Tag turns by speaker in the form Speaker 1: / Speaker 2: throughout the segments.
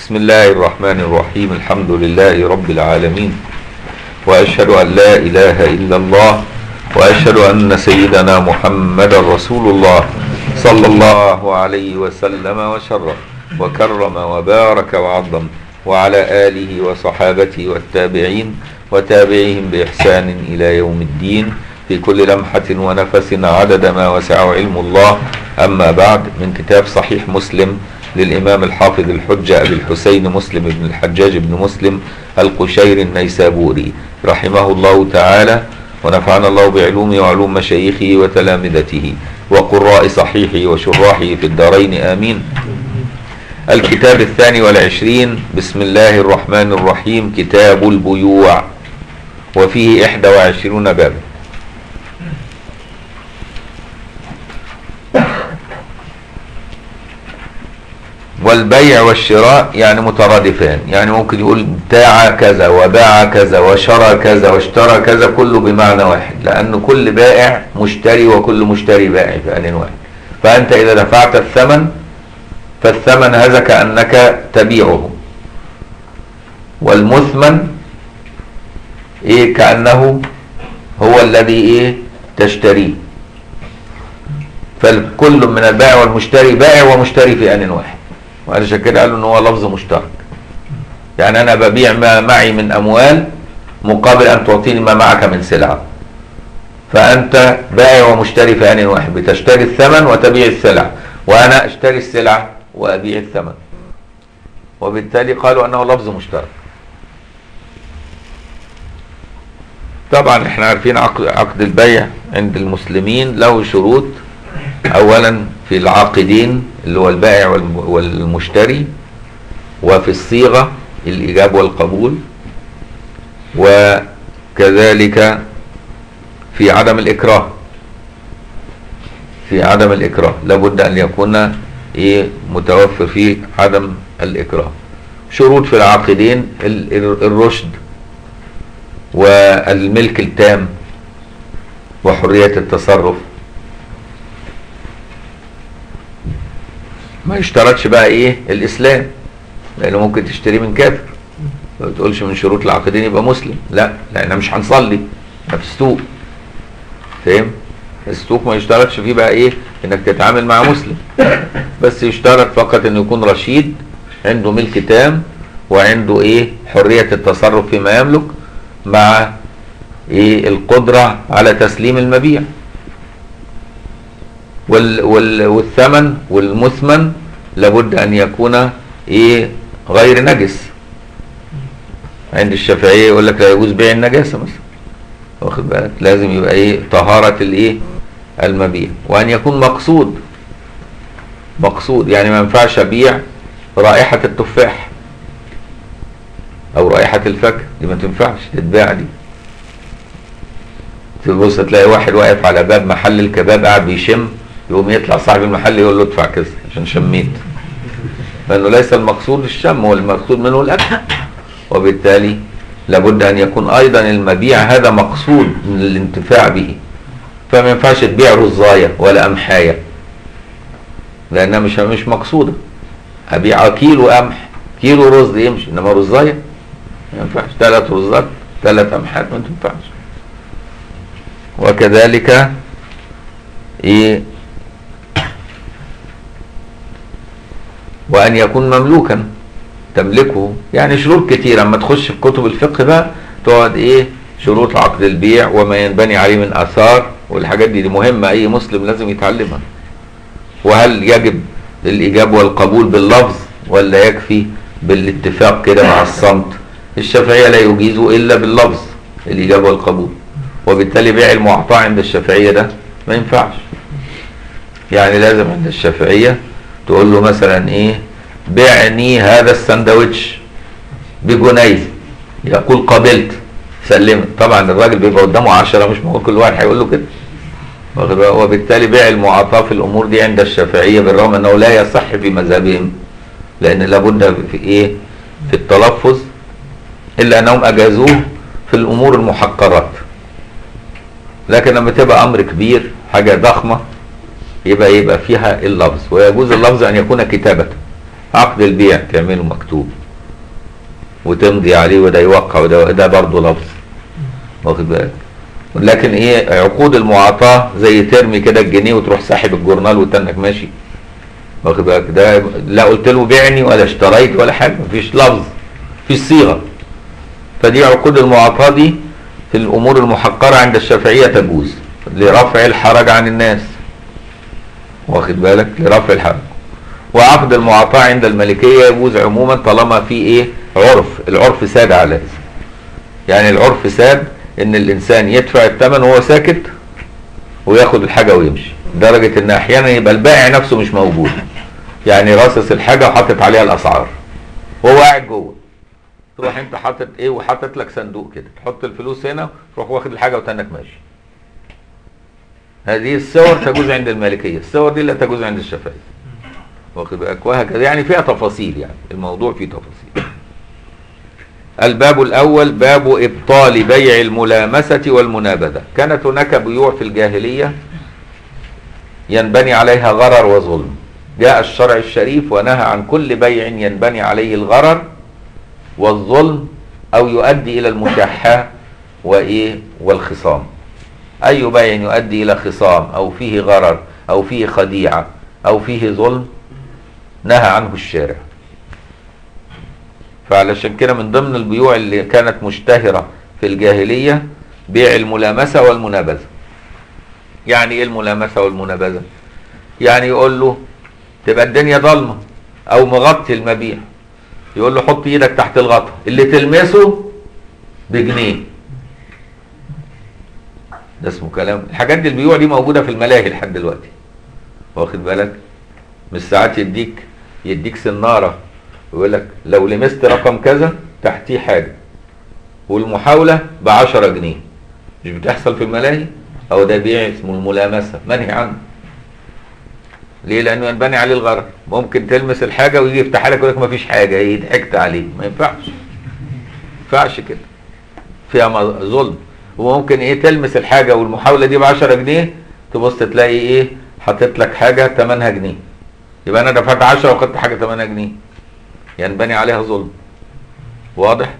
Speaker 1: بسم الله الرحمن الرحيم الحمد لله رب العالمين وأشهد أن لا إله إلا الله وأشهد أن سيدنا محمد رسول الله صلى الله عليه وسلم وشرف وكرم وبارك وعظم وعلى آله وصحابته والتابعين وتابعيهم بإحسان إلى يوم الدين في كل لمحة ونفس عدد ما وسع علم الله أما بعد من كتاب صحيح مسلم للإمام الحافظ الحجة أبي الحسين مسلم بن الحجاج بن مسلم القشير النيسابوري رحمه الله تعالى ونفعنا الله بعلومه وعلوم مشايخه وتلامذته وقراء صحيحه وشراحه في الدارين آمين. الكتاب الثاني والعشرين بسم الله الرحمن الرحيم كتاب البيوع وفيه إحدى وعشرون بابا. والبيع والشراء يعني مترادفان يعني ممكن يقول باع كذا وباع كذا وشرى كذا واشترى كذا كله بمعنى واحد. لأن كل بائع مشتري وكل مشتري بائع في آن واحد. فأنت إذا دفعت الثمن فالثمن هذا كأنك تبيعه. والمثمن إيه؟ كأنه هو الذي إيه؟ تشتريه فالكل من البائع والمشتري بائع ومشتري في آن واحد. وعلشان كده قالوا ان هو لفظ مشترك. يعني أنا ببيع ما معي من أموال مقابل أن تعطيني ما معك من سلعة. فأنت بائع ومشتري في ان واحد؟ بتشتري الثمن وتبيع السلع وأنا أشتري السلعة وأبيع الثمن. وبالتالي قالوا أنه لفظ مشترك. طبعا إحنا عارفين عقد, عقد البيع عند المسلمين له شروط اولا في العاقدين اللي هو البائع والمشتري وفي الصيغة الإيجاب والقبول وكذلك في عدم الإكراه. في عدم الإكراه. لابد أن يكون إيه متوفر فيه عدم الإكراه. شروط في العاقدين الرشد والملك التام وحرية التصرف. ما يشترطش بقى إيه الإسلام لأنه ممكن تشتري من كافر. ما بتقولش من شروط العاقدين يبقى مسلم لا لأن مش هنصلي في السوق. فاهم؟ السوق ما يشترطش فيه بقى إيه انك تتعامل مع مسلم. بس يشترط فقط إنه يكون رشيد عنده ملك تام وعنده إيه حرية التصرف فيما يملك مع إيه القدرة على تسليم المبيع. وال وال والثمن والمثمن لابد أن يكون إيه غير نجس. عند الشافعية يقول لك لا يجوز بيع النجاسة مثلا. واخد بالك؟ لازم يبقى إيه طهارة الإيه؟ المبيع. وأن يكون مقصود. مقصود. يعني ما ينفعش أبيع رائحة التفاح أو رائحة الفاكهة. دي ما تنفعش تتباع دي. تبص تلاقي واحد واقف على باب محل الكباب قاعد بيشم. يقوم يطلع صاحب المحل يقول له ادفع كذا عشان شميت. لأنه ليس المقصود الشم هو المقصود منه الأكل. وبالتالي لابد أن يكون أيضا المبيع هذا مقصود من الانتفاع به. فما ينفعش تبيع رزاية ولا قمحايه لأنها مش مش مقصودة. أبيع كيلو قمح كيلو رز يمشي إنما رزاية ما ينفعش. ثلاث رزات ثلاث قمحات ما تنفعش. وكذلك إيه؟ وأن يكون مملوكا تملكه. يعني شروط كتير أما تخش في كتب الفقه بقى تقعد إيه؟ شروط عقد البيع وما ينبني عليه من آثار والحاجات دي, دي مهمة. أي مسلم لازم يتعلمها. وهل يجب الإجابة والقبول باللفظ ولا يكفي بالاتفاق كده مع الصمت؟ الشافعية لا يجيز إلا باللفظ الإجابة والقبول. وبالتالي بيع المعطاة عند الشافعية ده ما ينفعش. يعني لازم عند الشافعية تقول له مثلا إيه؟ بعني هذا السندوتش بجنيه. يقول قبلت. سلمت طبعا الراجل بيبقى قدامه عشرة مش معقول كل واحد هيقول له كده. وبالتالي بيع المعاطاة في الأمور دي عند الشافعية بالرغم إنه لا يصح في مذهبهم لأن لابد في إيه؟ في التلفظ إلا أنهم أجازوه في الأمور المحقرات. لكن لما تبقى أمر كبير حاجة ضخمة يبقى يبقى فيها اللفظ. ويجوز اللفظ أن يكون كتابة. عقد البيع تعمله مكتوب. وتمضي عليه وده يوقع وده ده برضه لفظ. واخد بالك؟ لكن إيه؟ عقود المعاطاة زي ترمي كده الجنيه وتروح ساحب الجورنال وتنك ماشي؟ واخد بالك؟ ده لا قلت له بيعني ولا اشتريت ولا حاجة. مفيش لفظ. مفيش صيغة. فدي عقود المعاطاة دي في الأمور المحقرة عند الشافعية تجوز. لرفع الحرج عن الناس. واخد بالك؟ لرفع الحرج. وعقد المعاطاة عند الملكية يجوز عموما طالما في إيه؟ عرف. العرف ساد على هذا يعني العرف ساد إن الإنسان يدفع الثمن وهو ساكت وياخد الحاجة ويمشي. لدرجه إن أحيانا يبقى البائع نفسه مش موجود. يعني راصص الحاجة وحاطط عليها الأسعار. وهو قاعد جوه. تروح أنت حاطط إيه؟ وحاطط لك صندوق كده. تحط الفلوس هنا تروح واخد الحاجة وتنك ماشي. هذه الصور تجوز عند المالكيه الصور دي لا تجوز عند الشافعيه واخد بالك؟ وهكذا. يعني فيها تفاصيل يعني. الموضوع فيه تفاصيل. الباب الأول باب إبطال بيع الملامسة والمنابذة. كانت هناك بيوع في الجاهلية ينبني عليها غرر وظلم. جاء الشرع الشريف ونهى عن كل بيع ينبني عليه الغرر والظلم أو يؤدي إلى المشاحة وإيه؟ والخصام. أي بيع يؤدي إلى خصام أو فيه غرر أو فيه خديعة أو فيه ظلم؟ نهى عنه الشارع. فعلشان كده من ضمن البيوع اللي كانت مشتهرة في الجاهلية بيع الملامسة والمنابذة يعني إيه الملامسة والمنابذة يعني يقول له تبقى الدنيا ضلمة أو مغطي المبيع. يقول له حط إيدك تحت الغطا. اللي تلمسه بجنيه. ده اسمه كلام. الحاجات دي البيوع دي موجودة في الملاهي لحد دلوقتي. واخد بالك؟ مش ساعات يديك يديك سنارة ويقول لك لو لمست رقم كذا تحتيه حاجة والمحاولة ب 10 جنيه. مش بتحصل في الملاهي؟ أو ده بيع اسمه الملامسة منهي عنه. ليه؟ لأنه ينبني عليه الغرر ممكن تلمس الحاجة ويجي يفتحها لك يقول لك ما فيش حاجة إيه؟ ضحكت عليه. ما ينفعش. ما ينفعش كده. فيها ظلم. وممكن إيه؟ تلمس الحاجة والمحاولة دي ب 10 جنيه تبص تلاقي إيه؟ حاطط لك حاجة ثمنها جنيه. يبقى أنا دفعت 10 وخدت حاجة ثمنها جنيه. ينبني عليها ظلم. واضح؟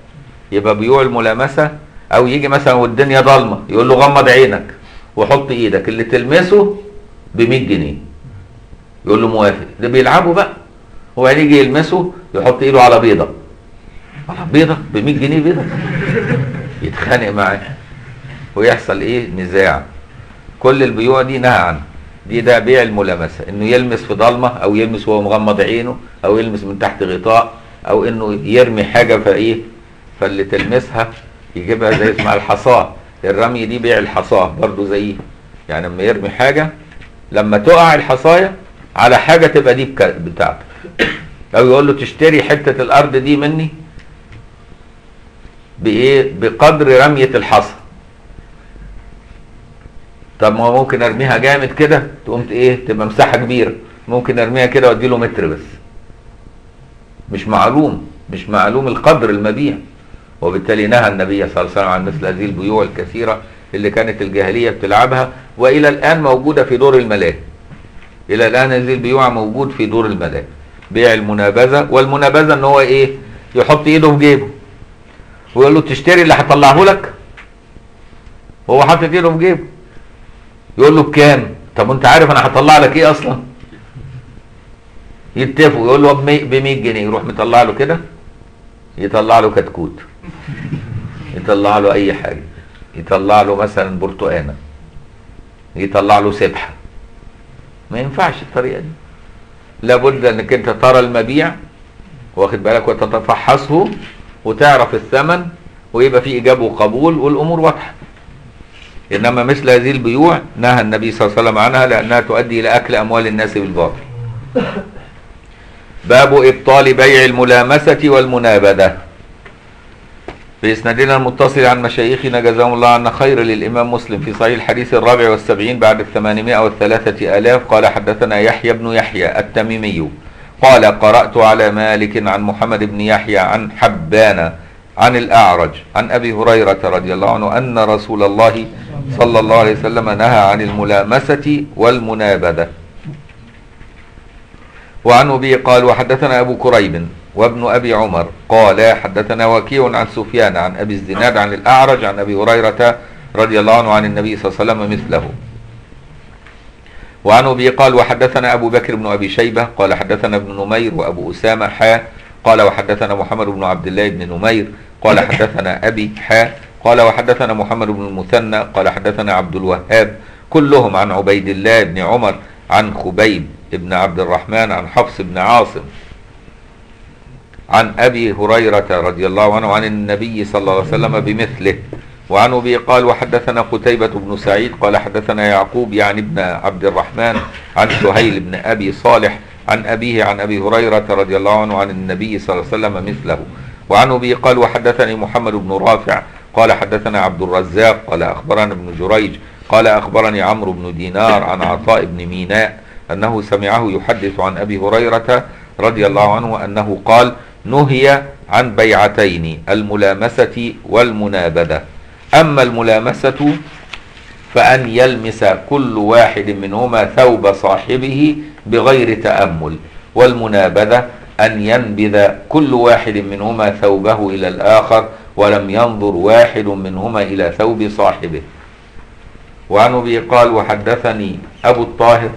Speaker 1: يبقى بيوع الملامسة أو يجي مثلا والدنيا ضلمة يقول له غمض عينك وحط إيدك اللي تلمسه ب 100 جنيه. يقول له موافق. ده بيلعبوا بقى. وبعدين يجي يلمسه يحط إيده على بيضة. على بيضة؟ ب 100 جنيه بيضة. يتخانق معاه. ويحصل إيه؟ نزاع. كل البيوع دي نهى عنها. دي ده بيع الملامسة إنه يلمس في ضلمة أو يلمس وهو مغمض عينه أو يلمس من تحت غطاء أو إنه يرمي حاجة فايه فاللي تلمسها يجيبها زي اسمها الحصاة الرمي دي بيع الحصاة برضو زيه يعني لما يرمي حاجة لما تقع الحصاية على حاجة تبقى دي بتاعتك أو يقول له تشتري حتة الأرض دي مني بإيه؟ بقدر رمية الحصى. طب ما هو ممكن ارميها جامد كده تقوم إيه تبقى مساحة كبيرة. ممكن ارميها كده وادي له متر بس. مش معلوم مش معلوم القدر المبيع. وبالتالي نهى النبي صلى الله عليه وسلم عن مثل هذه البيوع الكثيرة اللي كانت الجاهلية بتلعبها وإلى الآن موجودة في دور الملاهي إلى الآن هذه البيوع موجود في دور الملاهي بيع المنابذة والمنابذة إن هو إيه يحط إيده في جيبه. ويقول له تشتري اللي هطلعه لك وهو حاطط إيده في جيبه. يقول له بكام طب انت عارف أنا هطلع لك إيه أصلا؟ يتفقوا. يقول له ب 100 جنيه. يروح مطلع له كده يطلع له كتكوت. يطلع له أي حاجة. يطلع له مثلا برتقانة. يطلع له سبحة. ما ينفعش الطريقة دي. لابد انك انت ترى المبيع واخد بالك وتتفحصه وتعرف الثمن ويبقى في اجابه وقبول والأمور واضحة. إنما مثل هذه البيوع نهى النبي صلى الله عليه وسلم عنها لأنها تؤدي إلى أكل أموال الناس بالباطل. باب إبطال بيع الملامسة والمنابذة. بإسنادنا المتصل عن مشايخنا جزاهم الله عنا خير للإمام مسلم في صحيح الحديث الرابع والسبعين بعد الثمانمائة والثلاثة آلاف قال حدثنا يحيى بن يحيى التميمي قال قرأت على مالك عن محمد بن يحيى عن حبان عن الأعرج عن أبي هريرة رضي الله عنه أن رسول الله صلى الله عليه وسلم نهى عن الملامسة والمنابذة. وعن أبي قال وحدثنا أبو كريب وابن أبي عمر قال حدثنا وكيع عن سفيان عن أبي الزناد عن الأعرج عن أبي هريرة رضي الله عنه عن النبي صلى الله عليه وسلم مثله. وعن أبي قال وحدثنا أبو بكر بن أبي شيبة قال حدثنا ابن نمير وأبو أسامة حا قال وحدثنا محمد بن عبد الله بن نمير قال حدثنا أبي حا قال وحدثنا محمد بن المثنى قال حدثنا عبد الوهاب كلهم عن عبيد الله بن عمر عن خبيب بن عبد الرحمن عن حفص بن عاصم. عن أبي هريرة رضي الله عنه عن النبي صلى الله عليه وسلم بمثله. وعن أبي قال وحدثنا قتيبة بن سعيد قال حدثنا يعقوب يعني ابن عبد الرحمن عن سهيل بن أبي صالح عن أبيه عن أبي هريرة رضي الله عنه عن النبي صلى الله عليه وسلم مثله. وعن أبي قال وحدثني محمد بن رافع قال حدثنا عبد الرزاق قال أخبرنا ابن جريج قال أخبرني عمرو بن دينار عن عطاء بن ميناء أنه سمعه يحدث عن أبي هريرة رضي الله عنه أنه قال نهي عن بيعتين الملامسة والمنابذة. أما الملامسة فأن يلمس كل واحد منهما ثوب صاحبه بغير تأمل والمنابذة أن ينبذ كل واحد منهما ثوبه إلى الآخر ولم ينظر واحد منهما إلى ثوب صاحبه. وعن أبي قال وحدثني أبو الطاهر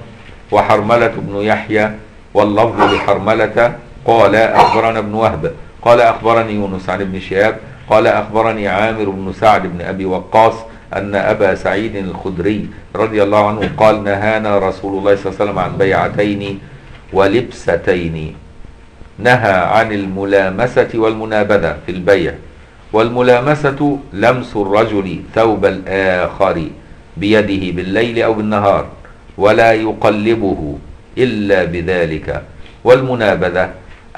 Speaker 1: وحرملة بن يحيى واللفظ لحرملة قال أخبرنا ابن وهب. قال أخبرني يونس عن ابن شهاب. قال أخبرني عامر بن سعد بن أبي وقاص أن أبا سعيد الخدري رضي الله عنه قال نهانا رسول الله صلى الله عليه وسلم عن بيعتين ولبستين. نهى عن الملامسة والمنابذة في البيع. والملامسة لمس الرجل ثوب الآخر بيده بالليل أو بالنهار ولا يقلبه إلا بذلك. والمنابذة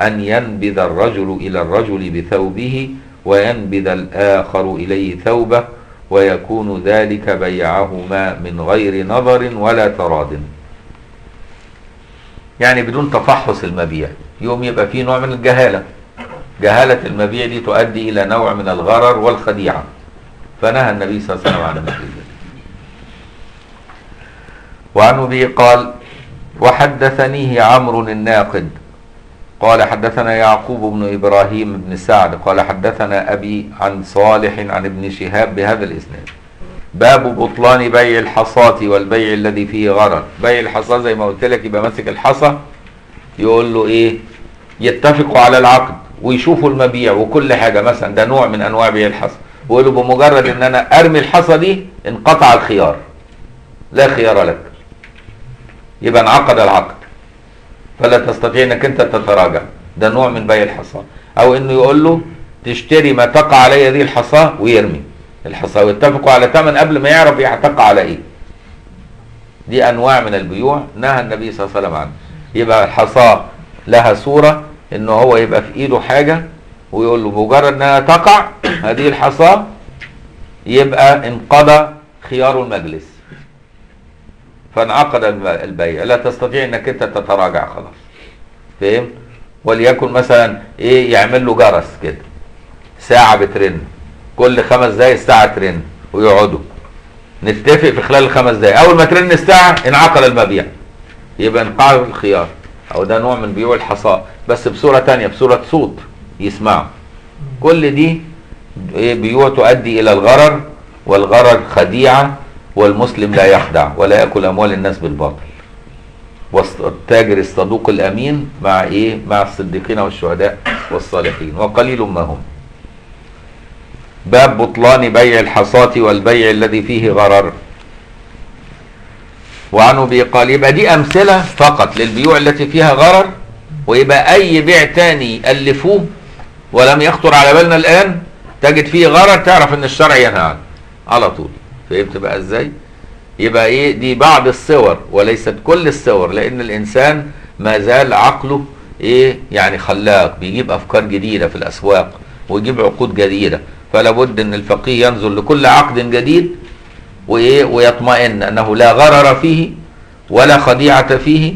Speaker 1: أن ينبذ الرجل إلى الرجل بثوبه وينبذ الآخر إليه ثوبه ويكون ذلك بيعهما من غير نظر ولا تراد يعني بدون تفحص المبيع يوم يبقى فيه نوع من الجهالة. جهالة المبيع دي تؤدي إلى نوع من الغرر والخديعة. فنهى النبي صلى الله عليه وسلم عن مثل ذلك وعن أبي قال وحدثنيه عمرو الناقد قال حدثنا يعقوب بن إبراهيم بن سعد قال حدثنا أبي عن صالح عن ابن شهاب بهذا الإسناد باب بطلان بيع الحصاة والبيع الذي فيه غرر. بيع الحصاة زي ما قلت لك يبقى ماسك الحصى يقول له إيه؟ يتفقوا على العقد. ويشوفوا المبيع وكل حاجة. مثلا ده نوع من أنواع بيع الحصى. ويقول له بمجرد إن أنا أرمي الحصى دي انقطع الخيار. لا خيار لك. يبقى انعقد العقد. فلا تستطيع إنك أنت تتراجع. ده نوع من بيع الحصى. أو إنه يقول له تشتري ما تقع علي هذه الحصى ويرمي الحصى. ويتفقوا على ثمن قبل ما يعرف هتقع على إيه. دي أنواع من البيوع. نهى النبي صلى الله عليه وسلم عنه يبقى الحصى لها صورة. إنه هو يبقى في إيده حاجة ويقول له مجرد إنها تقع هذه الحصى يبقى انقضى خيار المجلس. فانعقد البيع. لا تستطيع إنك أنت تتراجع خلاص. فهم وليكن مثلا إيه يعمل له جرس كده. ساعة بترن. كل خمس دقايق الساعة ترن ويقعدوا. نتفق في خلال الخمس دقايق. أول ما ترن الساعة انعقد المبيع. يبقى انقعد الخيار. أو ده نوع من بيوع الحصاء. بس بصورة تانية بصورة صوت يسمعوا كل دي بيوع تؤدي إلى الغرر والغرر خديعة والمسلم لا يخدع ولا يأكل أموال الناس بالباطل. والتاجر الصدوق الأمين مع إيه؟ مع الصديقين والشهداء والصالحين وقليل ما هم. باب بطلان بيع الحصاة والبيع الذي فيه غرر. وعن أبي قال يبقى دي أمثلة فقط للبيوع التي فيها غرر؟ ويبقى أي بيع تاني ألفوه ولم يخطر على بالنا الآن تجد فيه غرر تعرف إن الشرع ينهى عنه على طول. فهمت بقى إزاي؟ يبقى إيه؟ دي بعض الصور وليست كل الصور لأن الإنسان ما زال عقله إيه؟ يعني خلاق بيجيب أفكار جديدة في الأسواق ويجيب عقود جديدة. فلا بد إن الفقيه ينظر لكل عقد جديد وإيه؟ ويطمئن أنه لا غرر فيه ولا خديعة فيه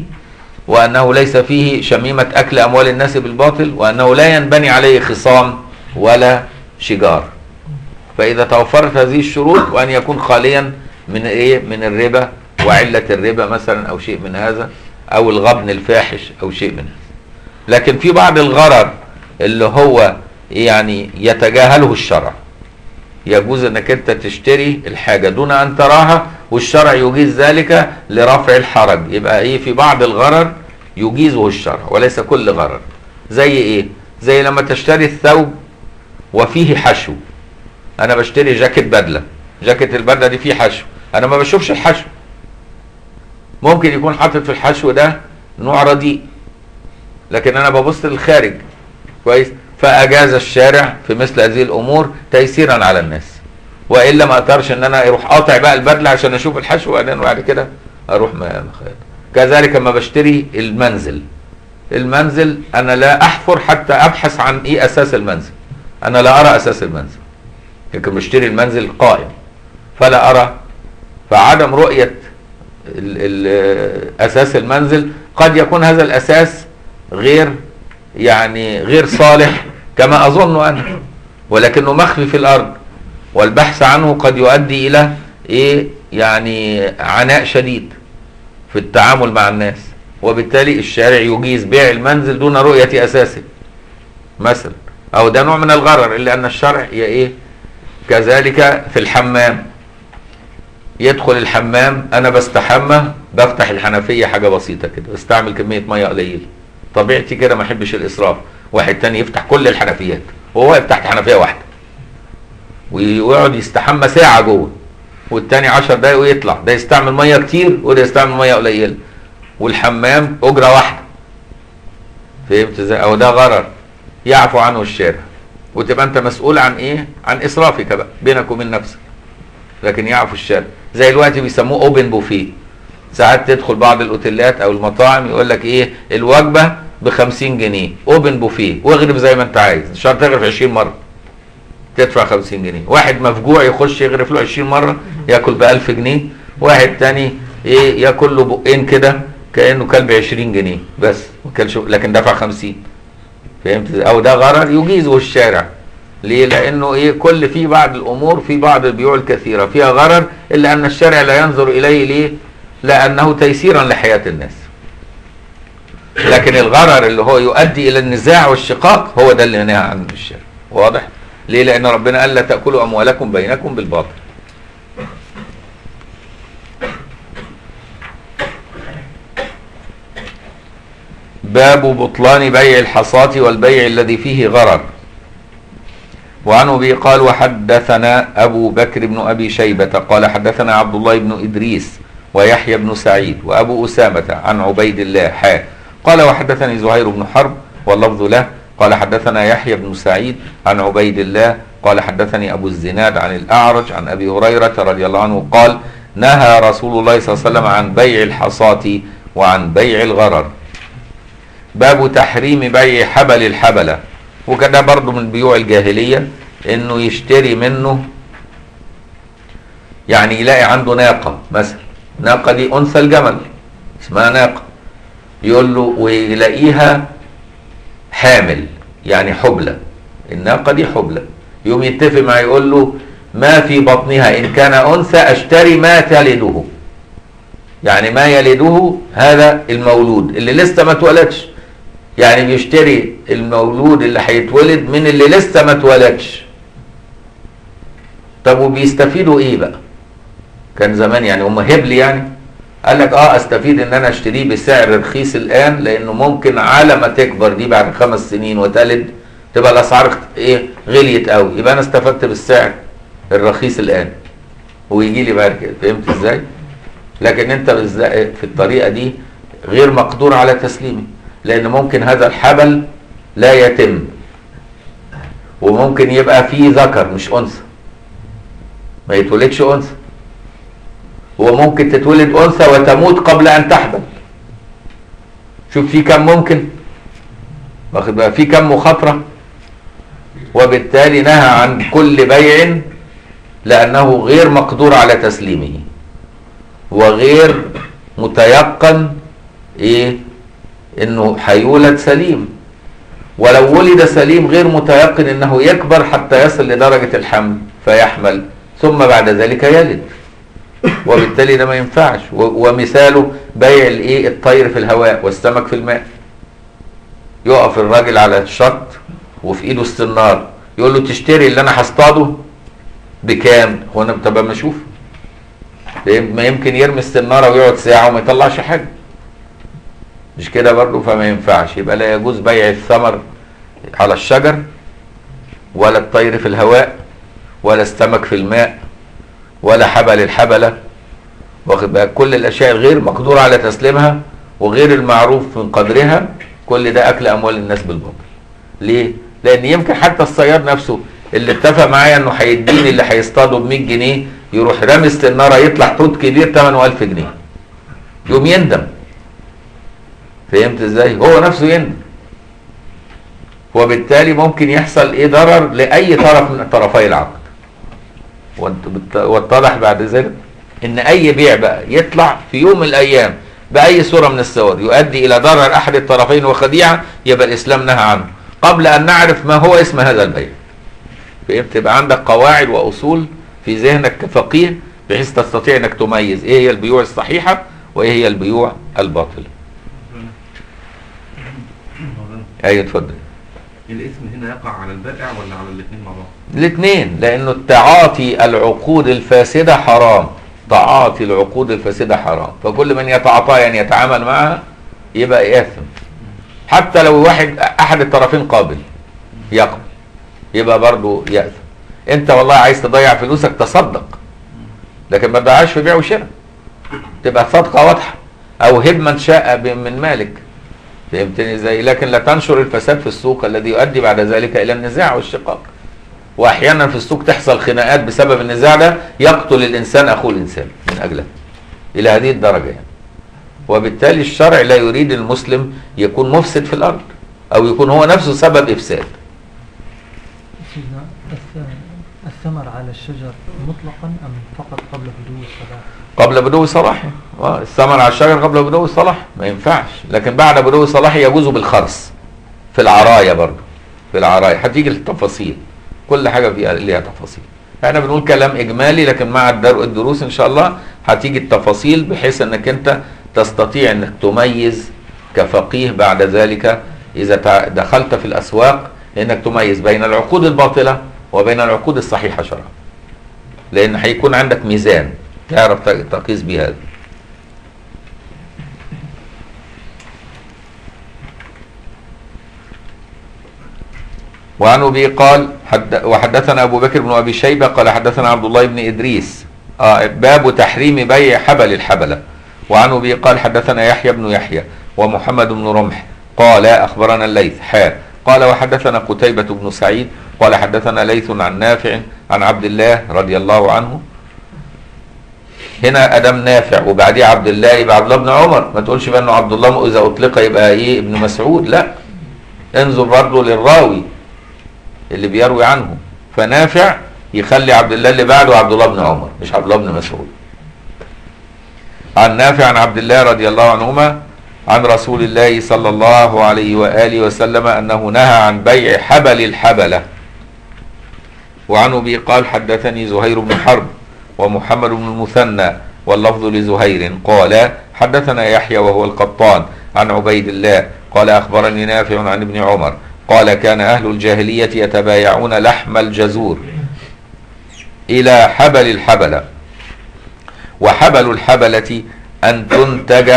Speaker 1: وأنه ليس فيه شميمة أكل أموال الناس بالباطل وأنه لا ينبني عليه خصام ولا شجار. فإذا توفرت هذه الشروط وأن يكون خاليا من إيه؟ من الربا وعلة الربا مثلا أو شيء من هذا أو الغبن الفاحش أو شيء من هذا. لكن في بعض الغرر اللي هو يعني يتجاهله الشرع. يجوز إنك أنت تشتري الحاجة دون أن تراها والشرع يجيز ذلك لرفع الحرج. يبقى إيه؟ في بعض الغرر يجيزه الشرع وليس كل غرر. زي إيه؟ زي لما تشتري الثوب وفيه حشو. أنا بشتري جاكيت بدلة. جاكيت البدلة دي فيه حشو. أنا ما بشوفش الحشو. ممكن يكون حاطط في الحشو ده نوع رديء. لكن أنا ببص للخارج. كويس؟ فأجاز الشارع في مثل هذه الأمور تيسيرا على الناس. والا ما أقدرش إن أنا أروح قاطع بقى البدلة عشان أشوف الحشو وبعدين بعد كده أروح ما كذلك لما بشتري المنزل. المنزل أنا لا أحفر حتى أبحث عن إيه أساس المنزل. أنا لا أرى أساس المنزل. لكن بشتري المنزل قائم. فلا أرى. فعدم رؤية ال ال أساس المنزل قد يكون هذا الأساس غير يعني غير صالح كما أظن أنا. ولكنه مخفي في الأرض. والبحث عنه قد يؤدي إلى إيه يعني عناء شديد. في التعامل مع الناس. وبالتالي الشارع يجيز بيع المنزل دون رؤية أساسه مثلا. أو ده نوع من الغرر إلا أن الشرع إيه؟ كذلك في الحمام. يدخل الحمام أنا بستحمى بفتح الحنفية حاجة بسيطة كده بستعمل كمية مية قليلة. طبيعتي كده ما أحبش الإسراف. واحد تاني يفتح كل الحنفيات وهو واقف تحت حنفيه واحدة. ويقعد يستحمى ساعة جوه. والتاني 10 دقايق ويطلع. ده يستعمل مية كتير وده يستعمل مية قليلة. والحمام أجرة واحدة. فهمت إزاي؟ أو ده غرر. يعفو عنه الشارع. وتبقى أنت مسؤول عن إيه؟ عن إسرافك بقى بينك وبين نفسك. لكن يعفو الشارع. زي الوقت بيسموه اوبن بوفيه ساعات تدخل بعض الأوتيلات أو المطاعم يقول لك إيه؟ الوجبة ب 50 جنيه. اوبن بوفيه واغرب زي ما أنت عايز. مش شرط تغرف 20 مرة. تدفع 50 جنيه واحد مفجوع يخش يغرف له 20 مرة ياكل ب 1000 جنيه واحد تاني إيه ياكل له بقين كده كأنه كل ب 20 جنيه بس ما كلش لكن دفع 50 فهمت أو ده غرر يجيزه الشارع ليه؟ لأنه إيه كل في بعض الأمور في بعض البيوع الكثيرة فيها غرر إلا أن الشارع لا ينظر إليه ليه؟ لأنه تيسيرا لحياة الناس. لكن الغرر اللي هو يؤدي إلى النزاع والشقاق هو ده اللي نهى عنه الشارع. واضح؟ ليه؟ لأن ربنا قال لا تأكلوا أموالكم بينكم بالباطل. باب بطلان بيع الحصاة والبيع الذي فيه غرر وعن أبي قال وحدثنا أبو بكر بن أبي شيبة قال حدثنا عبد الله بن إدريس ويحيى بن سعيد وأبو أسامة عن عبيد الله حا قال وحدثني زهير بن حرب واللفظ له قال حدثنا يحيى بن سعيد عن عبيد الله قال حدثني أبو الزناد عن الأعرج عن أبي هريرة رضي الله عنه قال نهى رسول الله صلى الله عليه وسلم عن بيع الحصاة وعن بيع الغرر. باب تحريم بيع حبل الحبلة. وكده برضه من بيوع الجاهلية إنه يشتري منه يعني يلاقي عنده ناقة مثلا. ناقة دي أنثى الجمل. اسمها ناقة. يقول له ويلاقيها حامل يعني حبلى الناقة دي حبلى. يقوم يتفق معاه يقول له ما في بطنها إن كان أنثى أشتري ما تلده. يعني ما يلده هذا المولود اللي لسه ما اتولدش. يعني بيشتري المولود اللي هيتولد من اللي لسه ما اتولدش. طب وبيستفيدوا إيه بقى؟ كان زمان يعني هم هبل يعني. قال لك آه أستفيد إن أنا أشتريه بسعر رخيص الآن لأنه ممكن على ما تكبر دي بعد خمس سنين وتلد تبقى الأسعار إيه غليت قوي. يبقى أنا استفدت بالسعر الرخيص الآن. ويجي لي بعد كده. فهمت إزاي؟ لكن أنت في الطريقة دي غير مقدور على تسليمه لأن ممكن هذا الحبل لا يتم. وممكن يبقى فيه ذكر مش أنثى. ما يتولدش أنثى. وممكن تتولد أنثى وتموت قبل أن تحبل. شوف في كم ممكن؟ واخد في كم مخاطرة؟ وبالتالي نهى عن كل بيع لأنه غير مقدور على تسليمه. وغير متيقن إيه؟ إنه هيولد سليم. ولو ولد سليم غير متيقن إنه يكبر حتى يصل لدرجة الحمل فيحمل ثم بعد ذلك يلد. وبالتالي ده ما ينفعش. ومثاله بيع الايه؟ الطير في الهواء والسمك في الماء. يقف الراجل على الشط وفي ايده السنار يقول له تشتري اللي أنا هصطاده بكام؟ هو أنا طب ما أشوف. ما يمكن يرمي السناره ويقعد ساعة وما يطلعش حاجة. مش كده برضه؟ فما ينفعش. يبقى لا يجوز بيع الثمر على الشجر ولا الطير في الهواء ولا السمك في الماء ولا حبل الحبلة. واخد بالك كل الأشياء الغير مقدور على تسليمها وغير المعروف من قدرها كل ده أكل أموال الناس بالباطل. ليه؟ لأن يمكن حتى الصياد نفسه اللي اتفق معايا إنه هيديني اللي هيصطاده ب 100 جنيه يروح رامي السناره يطلع حوت كبير ثمنه 1000 جنيه. يقوم يندم. فهمت إزاي؟ هو نفسه يندم. وبالتالي ممكن يحصل إيه ضرر لأي طرف من طرفي العقد. واتضح بعد ذلك؟ إن أي بيع بقى يطلع في يوم من الأيام بأي صورة من الصور يؤدي إلى ضرر أحد الطرفين وخديعة يبقى الإسلام نهى عنه. قبل أن نعرف ما هو اسم هذا البيع. فهمت يبقى عندك قواعد وأصول في ذهنك كفقيه بحيث تستطيع إنك تميز إيه هي البيوع الصحيحة وإيه هي البيوع
Speaker 2: الباطلة.
Speaker 1: أيوه اتفضل.
Speaker 2: الاسم هنا يقع على البائع ولا على الاثنين مع بعض؟
Speaker 1: الاثنين لأنه التعاطي العقود الفاسدة حرام. تعاطي العقود الفاسده حرام. فكل من يتعاطاها يعني يتعامل معها يبقى اثم حتى لو واحد أحد الطرفين قابل يقبل يبقى برضه يأثم. أنت والله عايز تضيع فلوسك تصدق لكن ما تضيعش في بيع وشراء. تبقى صدقة واضحة أو هب من شاء من مالك. فهمتني إزاي؟ لكن لا تنشر الفساد في السوق الذي يؤدي بعد ذلك إلى النزاع والشقاق. وأحيانا في السوق تحصل خناقات بسبب النزاع ده يقتل الإنسان اخوه الإنسان من أجله إلى هذه الدرجة يعني. وبالتالي الشرع لا يريد المسلم يكون مفسد في الأرض أو يكون هو نفسه سبب
Speaker 3: إفساد. الثمر على الشجر مطلقا أم فقط قبل بدو الصلاة
Speaker 1: قبل بدو صلاحه آه، الثمر على الشجر قبل بدو صلاح ما ينفعش. لكن بعد بدو صلاح يجوز بالخرص في العراية برضه في العراية هتيجي التفاصيل كل حاجة فيها ليها تفاصيل. إحنا بنقول كلام إجمالي لكن مع الدر- الدروس إن شاء الله هتيجي التفاصيل بحيث إنك أنت تستطيع إنك تميز كفقيه بعد ذلك إذا دخلت في الأسواق إنك تميز بين العقود الباطلة وبين العقود الصحيحة شرعا. لأن هيكون عندك ميزان تعرف تقيس بيه هذا وعن أبي قال حد وحدثنا أبو بكر بن أبي شيبة قال حدثنا عبد الله بن إدريس. آه باب تحريم بيع حبل الحبلة. وعن أبي قال حدثنا يحيى بن يحيى ومحمد بن رمح قال أخبرنا الليث حا قال وحدثنا قتيبة بن سعيد قال حدثنا ليث عن نافع عن عبد الله رضي الله عنه. هنا أدم نافع وبعديه عبد الله يبقى عبد الله بن عمر. ما تقولش بقى انه عبد الله اذا أطلق يبقى إيه ابن مسعود؟ لا. انظر برضه للراوي. اللي بيروي عنه فنافع يخلي عبد الله اللي بعده عبد الله بن عمر مش عبد الله بن مسعود. عن نافع عن عبد الله رضي الله عنهما عن رسول الله صلى الله عليه وآله وسلم أنه نهى عن بيع حبل الحبلة. وعن أبي قال حدثني زهير بن حرب ومحمد بن المثنى واللفظ لزهير قال حدثنا يحيى وهو القطان عن عبيد الله قال أخبرني نافع عن ابن عمر قال كان أهل الجاهلية يتبايعون لحم الجزور إلى حبل الحبلة وحبل الحبلة أن تنتج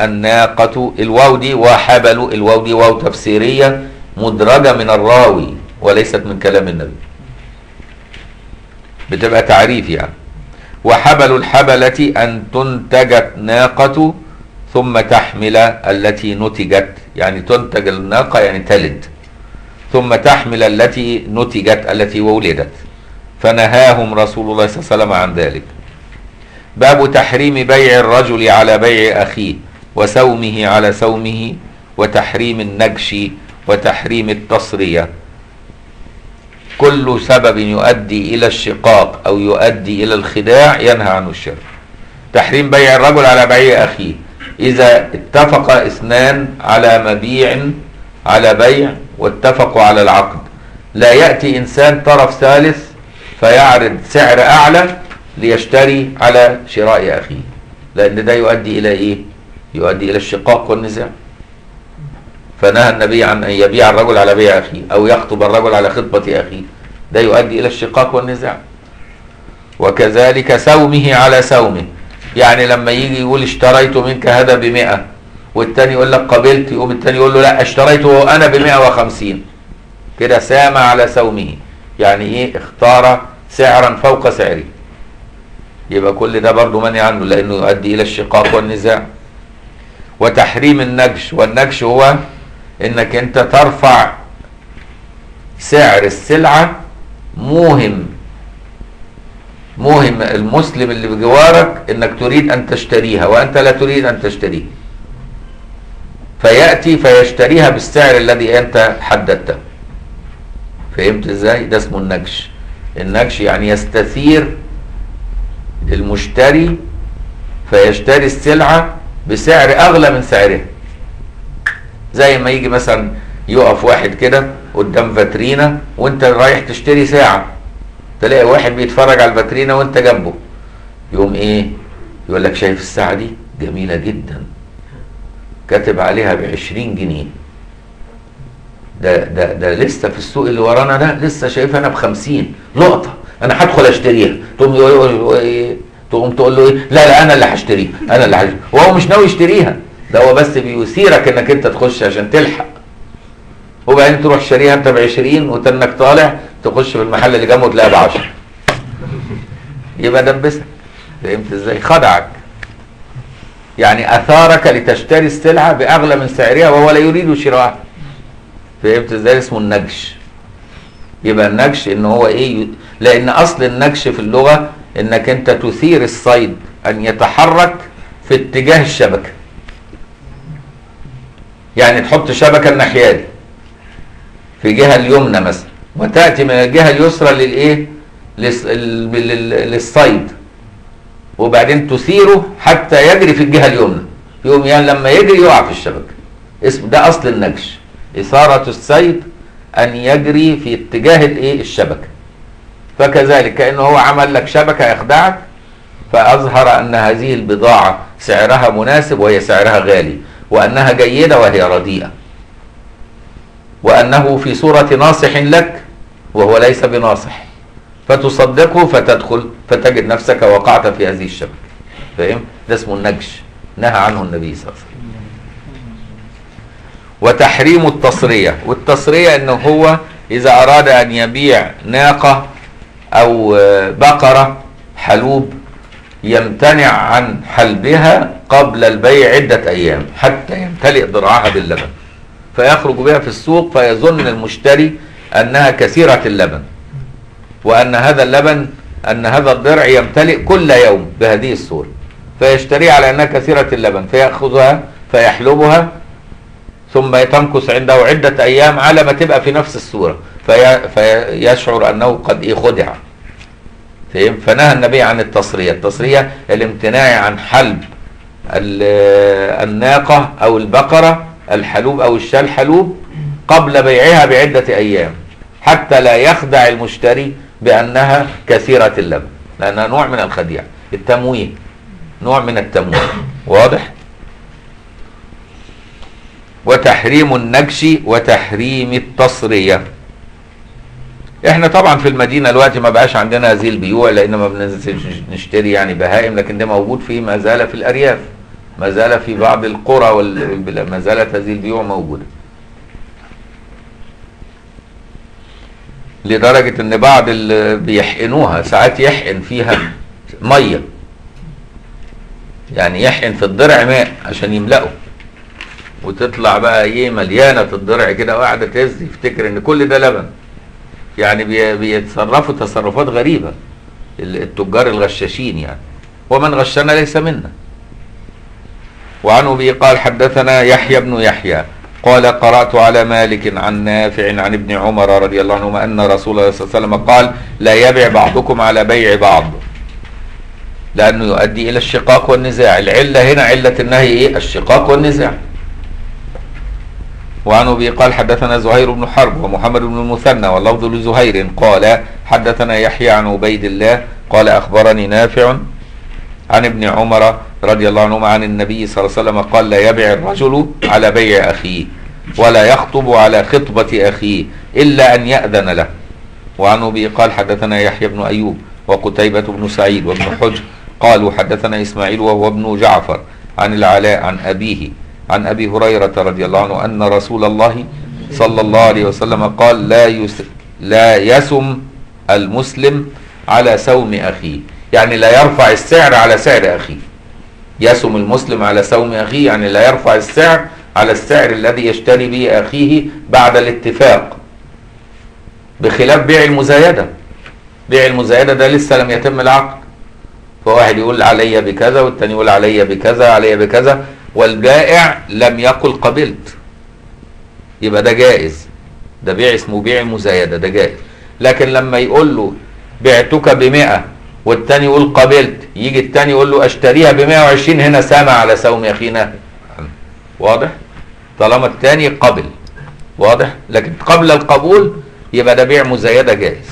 Speaker 1: الناقة الواو وحبل الواو دي واو تفسيرية مدرجة من الراوي وليست من كلام النبي. بتبقى تعريف يعني. وحبل الحبلة أن تنتج الناقة ثم تحمل التي نتجت يعني تنتج الناقة يعني تلد ثم تحمل التي نتجت التي ولدت. فنهاهم رسول الله صلى الله عليه وسلم عن ذلك. باب تحريم بيع الرجل على بيع أخيه وسومه على سومه وتحريم النجش وتحريم التصرية. كل سبب يؤدي إلى الشقاق أو يؤدي إلى الخداع ينهى عنه الشرع تحريم بيع الرجل على بيع أخيه. إذا اتفق إثنان على مبيع على بيع واتفقوا على العقد. لا يأتي إنسان طرف ثالث فيعرض سعر أعلى ليشتري على شراء أخيه. لأن ده يؤدي إلى إيه؟ يؤدي إلى الشقاق والنزاع. فنهى النبي عن أن يبيع الرجل على بيع أخيه أو يخطب الرجل على خطبة أخيه. ده يؤدي إلى الشقاق والنزاع. وكذلك سومه على سومه يعني لما يجي يقول اشتريت منك هذا بمئة والتاني يقول لك قبلت يقوم التاني يقول له لا اشتريته أنا بمئة وخمسين. كده سام على سومه. يعني إيه؟ اختار سعرا فوق سعره. يبقى كل ده برضه منهي عنه لأنه يؤدي إلى الشقاق والنزاع. وتحريم النجش والنجش هو إنك أنت ترفع سعر السلعة موهم. موهم المسلم اللي بجوارك إنك تريد أن تشتريها وأنت لا تريد أن تشتريها فيأتي فيشتريها بالسعر الذي أنت حددته. فهمت إزاي؟ ده اسمه النجش النجش يعني يستثير المشتري فيشتري السلعة بسعر أغلى من سعرها. زي ما يجي مثلا يقف واحد كده قدام فاترينا وأنت رايح تشتري ساعة. تلاقي واحد بيتفرج على الفاترينا وأنت جنبه. يقوم إيه؟ يقول لك شايف الساعة دي؟ جميلة جدا. كاتب عليها بعشرين جنيه. ده ده ده لسه في السوق اللي ورانا ده لسه شايفها أنا بخمسين. لقطة. أنا هدخل أشتريها. تقوم إيه؟ تقوم تقول له إيه؟ لا لا أنا اللي هشتريها. أنا اللي هشتريها. وهو مش ناوي يشتريها. ده هو بس بيثيرك إنك أنت تخش عشان تلحق. وبعدين تروح شاريها أنت ب 20 وتنك طالع تخش في المحل اللي جنبه تلاقيها ب 10 يبقى دبسك. فهمت إزاي؟ خدعك. يعني أثارك لتشتري السلعة بأغلى من سعرها وهو لا يريد شراءها. فهمت إزاي؟ اسمه النجش يبقى النجش إن هو إيه؟ لأن أصل النجش في اللغة إنك أنت تثير الصيد أن يتحرك في اتجاه الشبكة. يعني تحط شبكة الناحية دي في الجهه اليمنى مثلا وتأتي من الجهة اليسرى للإيه؟ للصيد. وبعدين تثيره حتى يجري في الجهة اليمنى. يقوم يعني لما يجري يقع في الشبكة. اسم ده أصل النجش إثارة الصيد أن يجري في اتجاه الايه الشبكة. فكذلك كانه هو عمل لك شبكة يخدعك فأظهر أن هذه البضاعة سعرها مناسب وهي سعرها غالي وأنها جيدة وهي رديئة. وأنه في صورة ناصح لك وهو ليس بناصح. فتصدقه فتدخل فتجد نفسك وقعت في هذه الشبكة. فاهم؟ ده اسمه النجش. نهى عنه النبي صلى الله عليه وسلم. وتحريم التصرية والتصرية إنه هو إذا أراد أن يبيع ناقة أو آه، بقرة حلوب يمتنع عن حلبها قبل البيع عدة أيام حتى يمتلئ ضرعها باللبن. فيخرج بها في السوق فيظن المشتري أنها كثيرة اللبن. وأن هذا اللبن أن هذا الضرع يمتلئ كل يوم بهذه الصورة. فيشتري على أنها كثيرة اللبن فيأخذها فيحلبها ثم تمكث عنده عدة أيام على ما تبقى في نفس الصورة. في فيشعر أنه قد إيه خدع فنهى النبي عن التصرية. التصرية الامتناع عن حلب ال- الناقة أو البقرة الحلوب أو الشاة الحلوب قبل بيعها بعدة أيام حتى لا يخدع المشتري بأنها كثيرة اللبن لأنها نوع من الخديعة التمويه نوع من التمويه واضح؟ وتحريم النجش وتحريم التصرية. إحنا طبعا في المدينة دلوقتي ما بقاش عندنا هذه البيوع لأن ما بننزلش نشتري يعني بهائم لكن ده موجود في ما زال في الأرياف ما زال في بعض القرى وال- ما زالت هذه البيوع موجودة. لدرجة إن بعض اللي بيحقنوها ساعات يحقن فيها مية. يعني يحقن في الضرع ماء عشان يملأه. وتطلع بقى إيه مليانة الضرع كده وقاعدة تهز يفتكر إن كل ده لبن. يعني بي- بيتصرفوا تصرفات غريبة. ال- التجار الغشاشين يعني. ومن غشنا ليس منا. وعن أبي قال حدثنا يحيى بن يحيى. قال قرأت على مالك عن نافع عن ابن عمر رضي الله عنهما أن رسول الله صلى الله عليه وسلم قال لا يبع بعضكم على بيع بعض. لأنه يؤدي إلى الشقاق والنزاع. العلة هنا علة النهي إيه؟ الشقاق والنزاع. وعن أبي قال حدثنا زهير بن حرب ومحمد بن المثنى واللفظ لزهير قال حدثنا يحيى عن عبيد الله قال أخبرني نافع عن ابن عمر رضي الله عنهما عن النبي صلى الله عليه وسلم قال لا يبع الرجل على بيع أخيه ولا يخطب على خطبة أخيه إلا أن يأذن له. وعن أبي قال حدثنا يحيى بن أيوب وقتيبة بن سعيد وابن حجر قالوا حدثنا إسماعيل وهو ابن جعفر عن العلاء عن أبيه عن أبي هريرة رضي الله عنه أن رسول الله صلى الله عليه وسلم قال لا يس لا يسم المسلم على سوم أخيه. يعني لا يرفع السعر على سعر أخيه. يسم المسلم على سوم أخيه يعني لا يرفع السعر على السعر الذي يشتري به أخيه بعد الاتفاق. بخلاف بيع المزايدة. بيع المزايدة ده لسه لم يتم العقد. فواحد يقول علي بكذا والتاني يقول علي بكذا علي بكذا. والبائع لم يقل قبلت. يبقى ده جائز. ده بيع اسمه بيع المزايدة ده جائز. لكن لما يقول له بعتك بمئة والتاني يقول قبلت يجي التاني يقول له أشتريها ب 120 هنا سامع على سوم أخينا. واضح؟ طالما التاني قبل واضح؟ لكن قبل القبول يبقى ده بيع مزايده جائز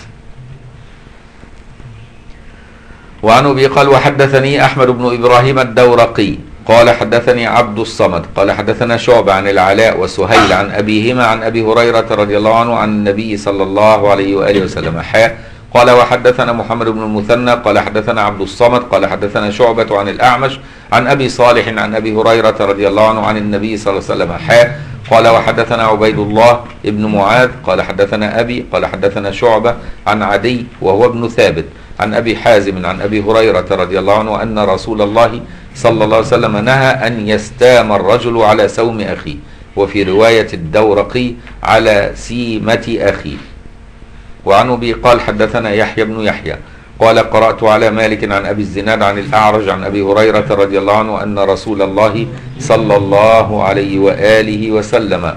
Speaker 1: وعن أبي قال وحدثني أحمد بن إبراهيم الدورقي قال حدثني عبد الصمد قال حدثنا شعبة عن العلاء وسهيل عن أبيهما عن أبي هريرة رضي الله عنه عن النبي صلى الله عليه وآله وسلم. حاء قال وحدثنا محمد بن المثنى قال حدثنا عبد الصمد قال حدثنا شعبة عن الأعمش عن أبي صالح عن أبي هريرة رضي الله عنه عن النبي صلى الله عليه وسلم. حاء قال وحدثنا عبيد الله ابن معاذ قال حدثنا أبي قال حدثنا شعبة عن عدي وهو ابن ثابت. عن أبي حازم عن أبي هريرة رضي الله عنه أن رسول الله صلى الله عليه وسلم نهى أن يستام الرجل على سوم أخيه. وفي رواية الدورقي على سيمة أخيه. وعن أبي قال حدثنا يحيى بن يحيى قال قرأت على مالك عن أبي الزناد عن الأعرج عن أبي هريرة رضي الله عنه أن رسول الله صلى الله عليه وآله وسلم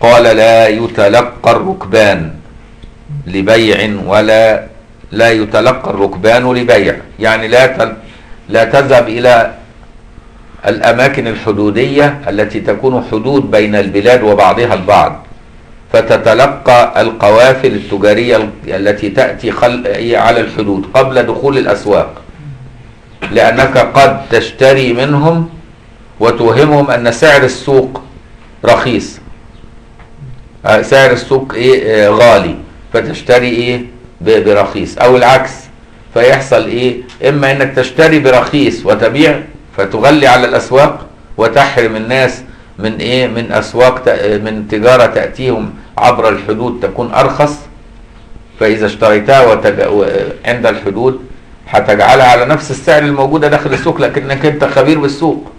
Speaker 1: قال لا يتلقى الركبان لبيع ولا لا يتلقى الركبان لبيع. يعني لا تل لا تذهب إلى الأماكن الحدودية التي تكون حدود بين البلاد وبعضها البعض. فتتلقى القوافل التجارية التي تأتي خل... على الحدود قبل دخول الأسواق. لأنك قد تشتري منهم وتوهمهم أن سعر السوق رخيص. آه، سعر السوق إيه؟ آه، غالي. فتشتري إيه؟ برخيص. أو العكس فيحصل إيه؟ إما أنك تشتري برخيص وتبيع فتغلي على الأسواق وتحرم الناس من إيه؟ من أسواق ت- من تجارة تأتيهم عبر الحدود تكون أرخص فإذا اشتريتها وتج... عند الحدود هتجعلها على نفس السعر الموجودة داخل السوق لكنك أنت خبير بالسوق.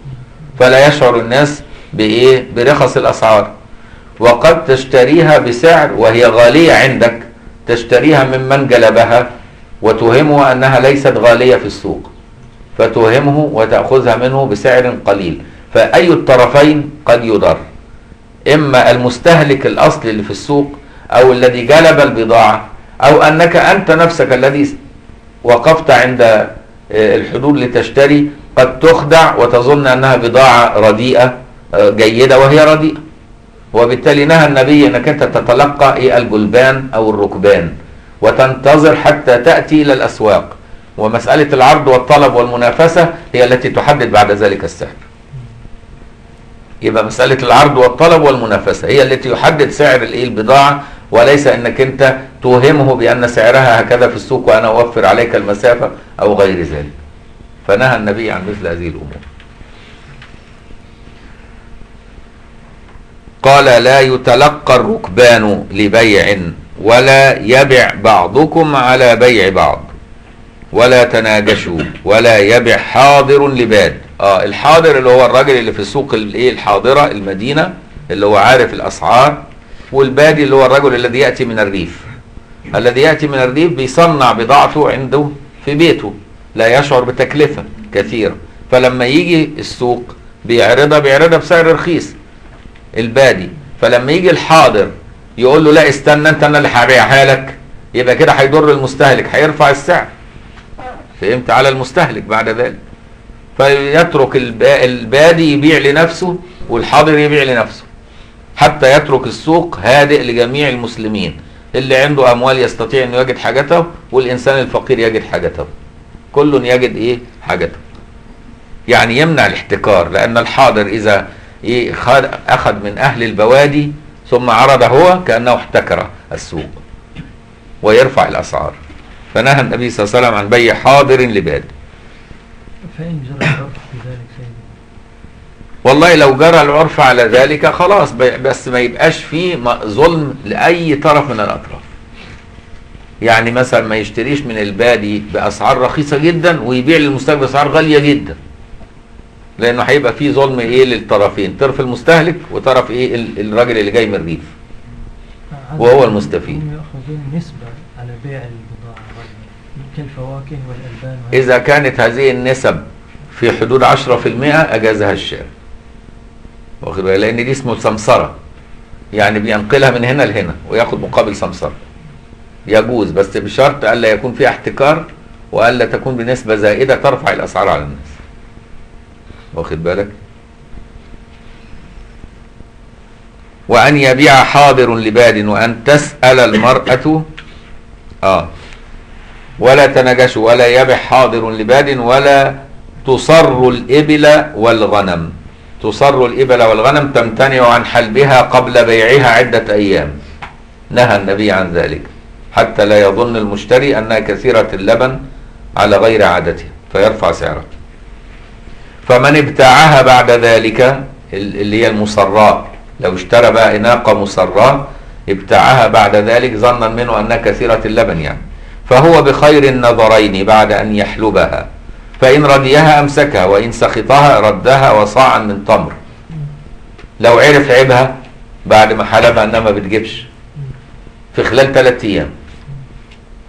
Speaker 1: فلا يشعر الناس بإيه؟ برخص الأسعار. وقد تشتريها بسعر وهي غالية عندك تشتريها ممن جلبها وتوهمه أنها ليست غالية في السوق. فتوهمه وتأخذها منه بسعر قليل. فأي الطرفين قد يضر. إما المستهلك الأصلي اللي في السوق أو الذي جلب البضاعة أو أنك أنت نفسك الذي وقفت عند آه، الحدود لتشتري قد تخدع وتظن أنها بضاعة رديئة آه، جيدة وهي رديئة. وبالتالي نهى النبي أنك أنت تتلقى إيه؟ الجلبان أو الركبان وتنتظر حتى تأتي إلى الأسواق. ومسألة العرض والطلب والمنافسة هي التي تحدد بعد ذلك السعر. يبقى مسألة العرض والطلب والمنافسة هي التي يحدد سعر الإيه؟ البضاعة وليس إنك أنت توهمه بأن سعرها هكذا في السوق وأنا أوفر عليك المسافة أو غير ذلك. فنهى النبي عن مثل هذه الأمور. قال لا يتلقى الركبان لبيع ولا يبع بعضكم على بيع بعض ولا تناجشوا ولا يبع حاضر لباد آه الحاضر اللي هو الراجل اللي في السوق الايه الحاضرة المدينة اللي هو عارف الأسعار والبادي اللي هو الرجل الذي يأتي من الريف. الذي يأتي من الريف بيصنع بضاعته عنده في بيته لا يشعر بتكلفة كثيرة. فلما يجي السوق بيعرضها بيعرضها بسعر رخيص البادي. فلما يجي الحاضر يقول له لا استنى انت أنا اللي هبيعها لك. يبقى كده هيضر المستهلك هيرفع السعر. فهمت؟ على المستهلك بعد ذلك. فيترك البا- البادي يبيع لنفسه والحاضر يبيع لنفسه حتى يترك السوق هادئ لجميع المسلمين اللي عنده أموال يستطيع إنه يجد حاجته والإنسان الفقير يجد حاجته. كل يجد إيه؟ حاجته. يعني يمنع الاحتكار لأن الحاضر إذا خد- أخذ من أهل البوادي ثم عرض هو كأنه احتكر السوق ويرفع الأسعار. فنهى النبي صلى الله عليه وسلم عن بيع حاضر لباد
Speaker 3: فإن جرى العرف بذلك سيدي
Speaker 1: والله لو جرى العرف على ذلك خلاص بس ما يبقاش فيه ظلم لأي طرف من الأطراف. يعني مثلا ما يشتريش من البادي بأسعار رخيصة جدا ويبيع للمستهلك بأسعار غالية جدا. لأنه هيبقى فيه ظلم إيه للطرفين؟ طرف المستهلك وطرف إيه ال- الراجل اللي جاي من الريف. وهو المستفيد.
Speaker 3: هم يأخذون نسبة على بيع كالفواكه والألبان.
Speaker 1: إذا كانت هذه النسب في حدود 10% أجازها الشارع واخد لأن دي اسمه سمسرة. يعني بينقلها من هنا لهنا وياخد مقابل سمسرة. يجوز بس بشرط ألا يكون فيها احتكار وألا تكون بنسبة زائدة ترفع الأسعار على الناس. واخد بالك؟ وأن يبيع حاضر لباد وأن تسأل المرأة آه. ولا تنجش ولا يبح حاضر لباد ولا تصر الإبل والغنم. تصر الإبل والغنم تمتنع عن حلبها قبل بيعها عدة أيام. نهى النبي عن ذلك. حتى لا يظن المشتري أنها كثيرة اللبن على غير عادتها فيرفع سعرها فمن ابتاعها بعد ذلك ال- اللي هي المصراء لو اشترى بقى إناقة مصراء ابتاعها بعد ذلك ظنا منه أنها كثيرة اللبن يعني. فهو بخير النظرين بعد أن يحلبها. فإن رضيها أمسكها وإن سخطها ردها وصاعا من تمر. لو عرف عيبها بعد ما حلبها أنها ما بتجيبش. في خلال ثلاثة أيام.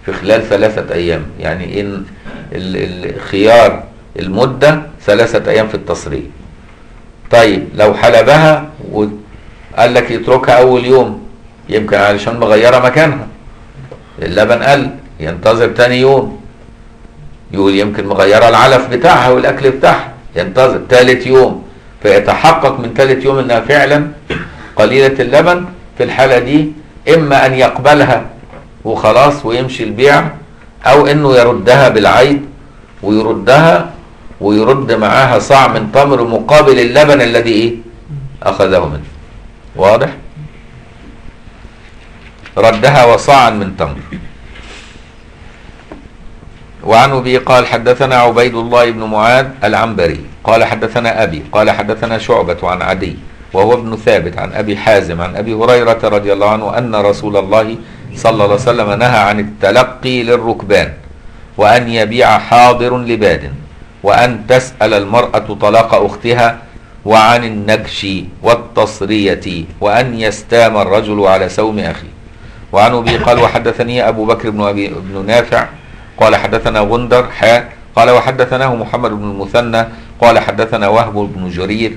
Speaker 1: في خلال ثلاثة أيام. يعني إن ال- الخيار المدة ثلاثة أيام في التصريح. طيب لو حلبها وقال لك يتركها أول يوم يمكن علشان مغيرة مكانها. اللبن قل. ينتظر تاني يوم. يقول يمكن مغيرة العلف بتاعها والأكل بتاعها. ينتظر تالت يوم. فيتحقق من تالت يوم إنها فعلا قليلة اللبن في الحالة دي إما أن يقبلها وخلاص ويمشي البيع أو إنه يردها بالعيب ويردها ويرد معاها صاع من تمر مقابل اللبن الذي إيه؟ أخذه منه. واضح؟ ردها وصاعا من تمر. وعن أبي قال حدثنا عبيد الله بن معاذ العنبري قال حدثنا أبي قال حدثنا شعبة عن عدي وهو ابن ثابت عن أبي حازم عن أبي هريرة رضي الله عنه أن رسول الله صلى الله عليه وسلم نهى عن التلقي للركبان وأن يبيع حاضر لباد وأن تسأل المرأة طلاق أختها وعن النجش والتصرية وأن يستام الرجل على سوم أخيه. وعن أبي قال وحدثني أبو بكر بن أبي بن نافع قال حدثنا غندر حاء قال وحدثناه محمد بن المثنى قال حدثنا وهب بن جرير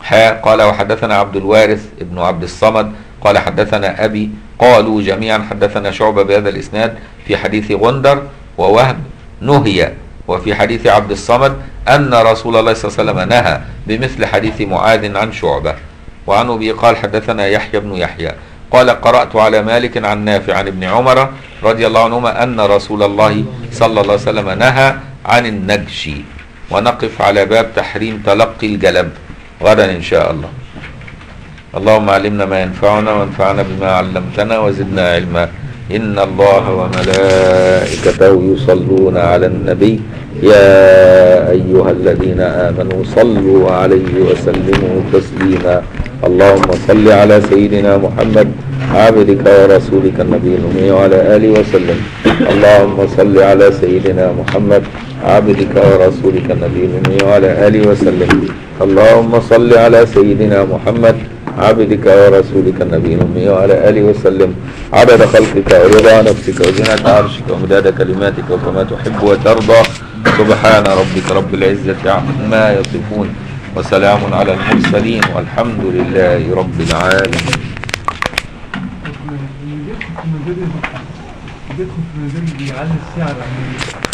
Speaker 1: حاء قال وحدثنا عبد الوارث بن عبد الصمد قال حدثنا أبي قالوا جميعا حدثنا شعبة بهذا الإسناد في حديث غندر ووهب نهي وفي حديث عبد الصمد أن رسول الله صلى الله عليه وسلم نهى بمثل حديث معاذ عن شعبة. وعن أبي قال حدثنا يحيى بن يحيى قال قرأت على مالك عن نافع عن ابن عمر رضي الله عنهما أن رسول الله صلى الله عليه وسلم نهى عن النجش ونقف على باب تحريم تلقي الجلب. غدا إن شاء الله. اللهم علمنا ما ينفعنا وانفعنا بما علمتنا وزدنا علما. إن الله وملائكته يصلون على النبي. يا أيها الذين آمنوا صلوا عليه وسلموا تسليما. اللهم صل على سيدنا محمد عبدك ورسولك النبي الأمي وعلى آله وسلم. اللهم صل على سيدنا محمد عبدك ورسولك النبي الأمي وعلى آله وسلم. اللهم صل على سيدنا محمد عبدك ورسولك النبي الأمي وعلى آله وسلم. عدد خلقك ورضا نفسك وزنة عرشك ومداد كلماتك وكما تحب وترضى. سبحان ربك رب العزة عما يصفون. وسلام على المرسلين والحمد لله رب العالمين.
Speaker 3: مجال بيدخل في مجال بيعلي السعر عن